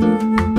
Música